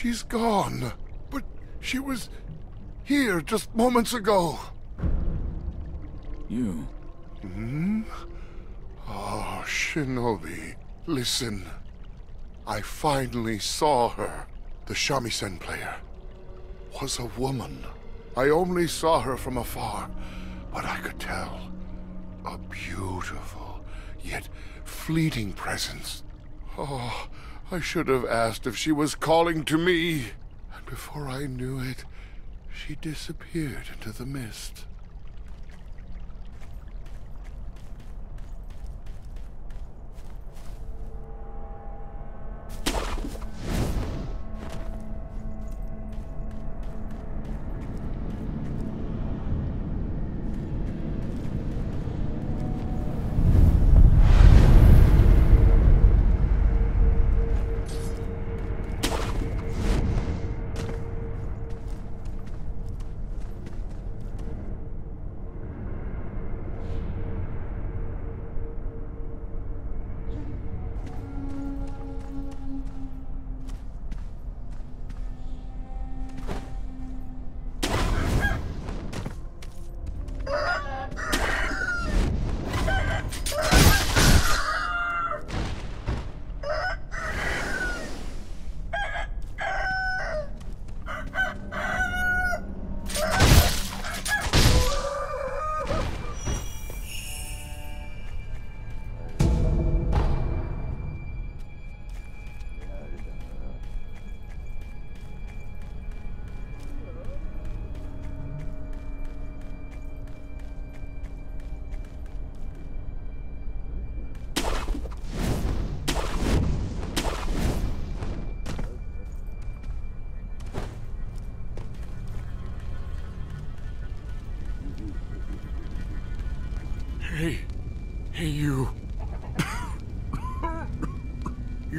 She's gone. But she was here just moments ago. You. Hmm? Oh, Shinobi, listen. I finally saw her. The shamisen player was a woman. I only saw her from afar, but I could tell. A beautiful, yet fleeting presence. Oh, I should have asked if she was calling to me. And before I knew it, she disappeared into the mist.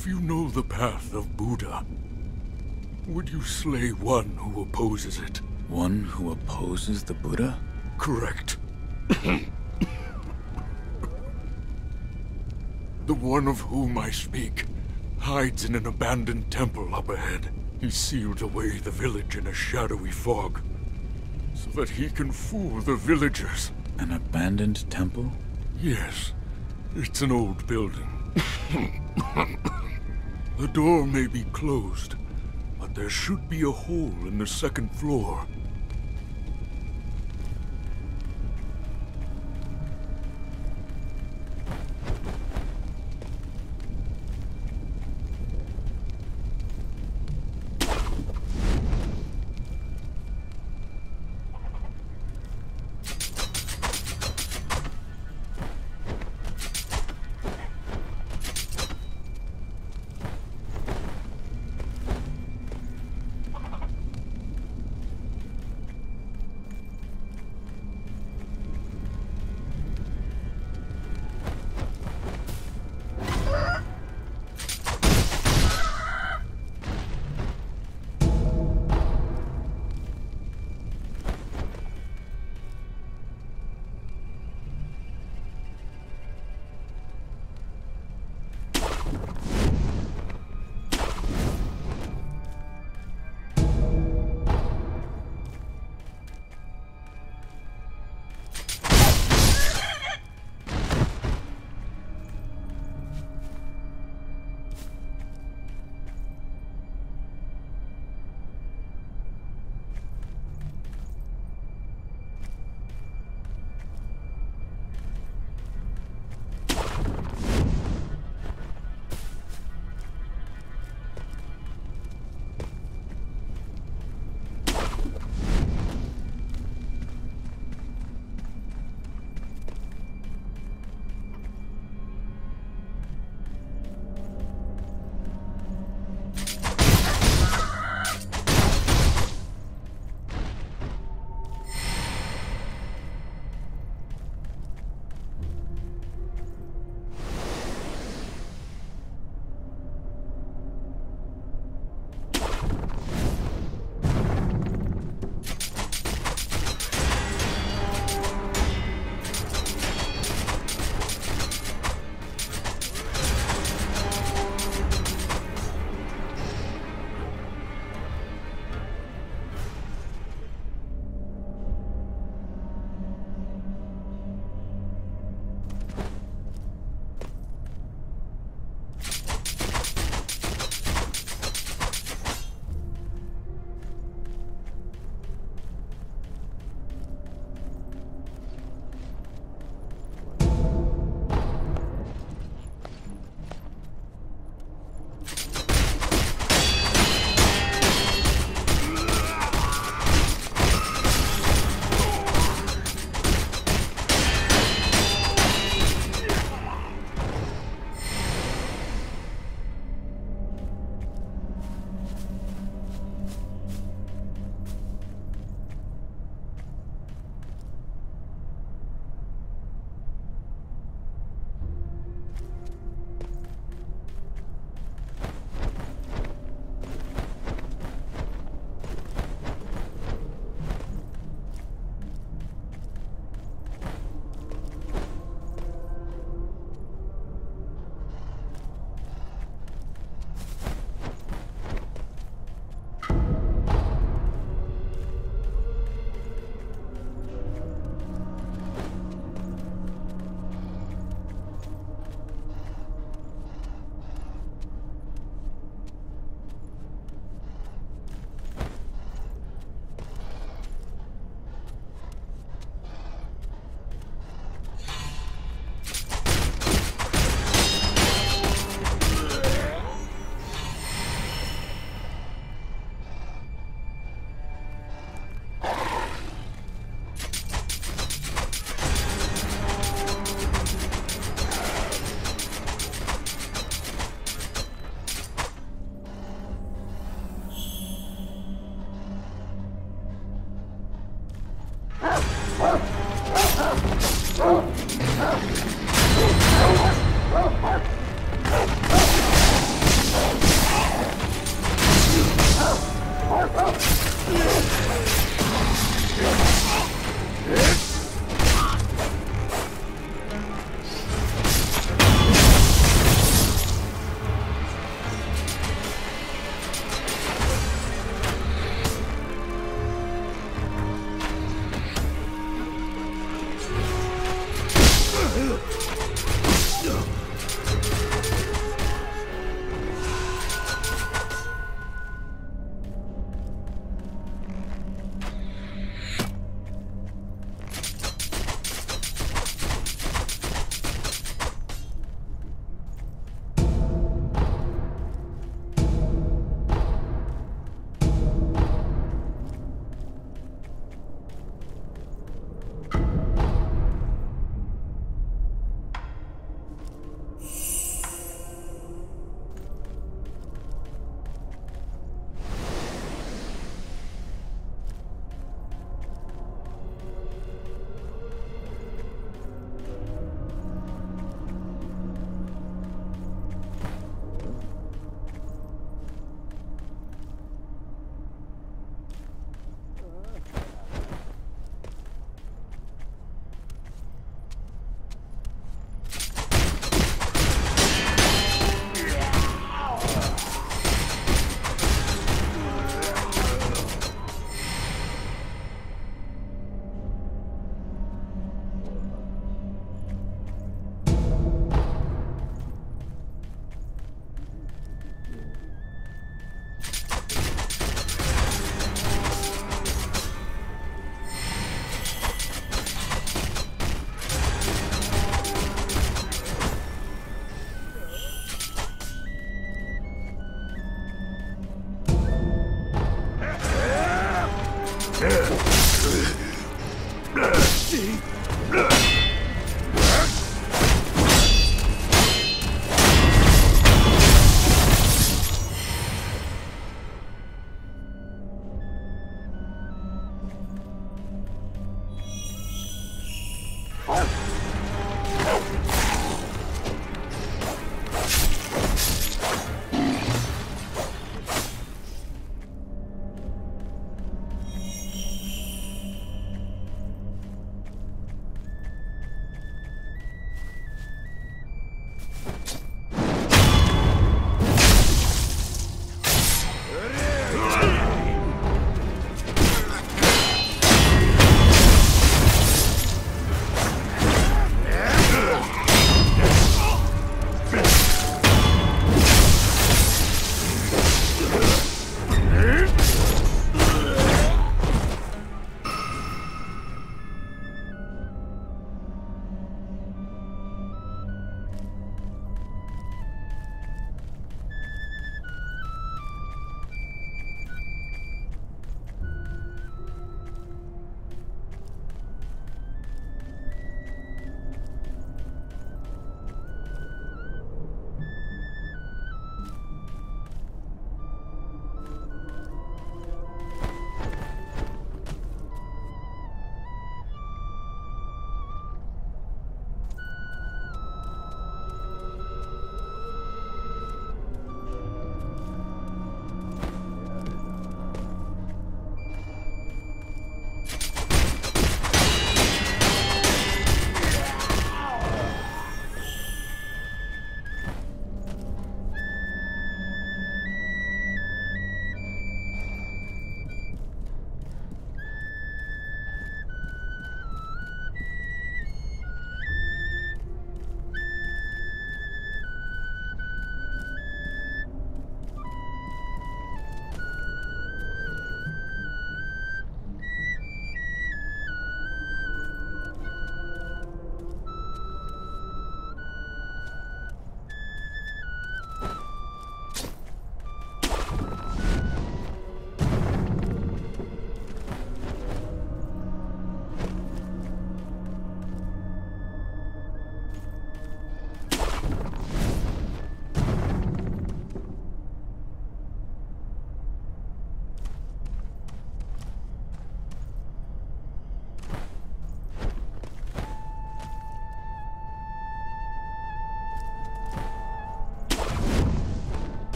If you know the path of Buddha, would you slay one who opposes it? One who opposes the Buddha? Correct. the one of whom I speak hides in an abandoned temple up ahead. He sealed away the village in a shadowy fog so that he can fool the villagers. An abandoned temple? Yes. It's an old building. the door may be closed, but there should be a hole in the second floor.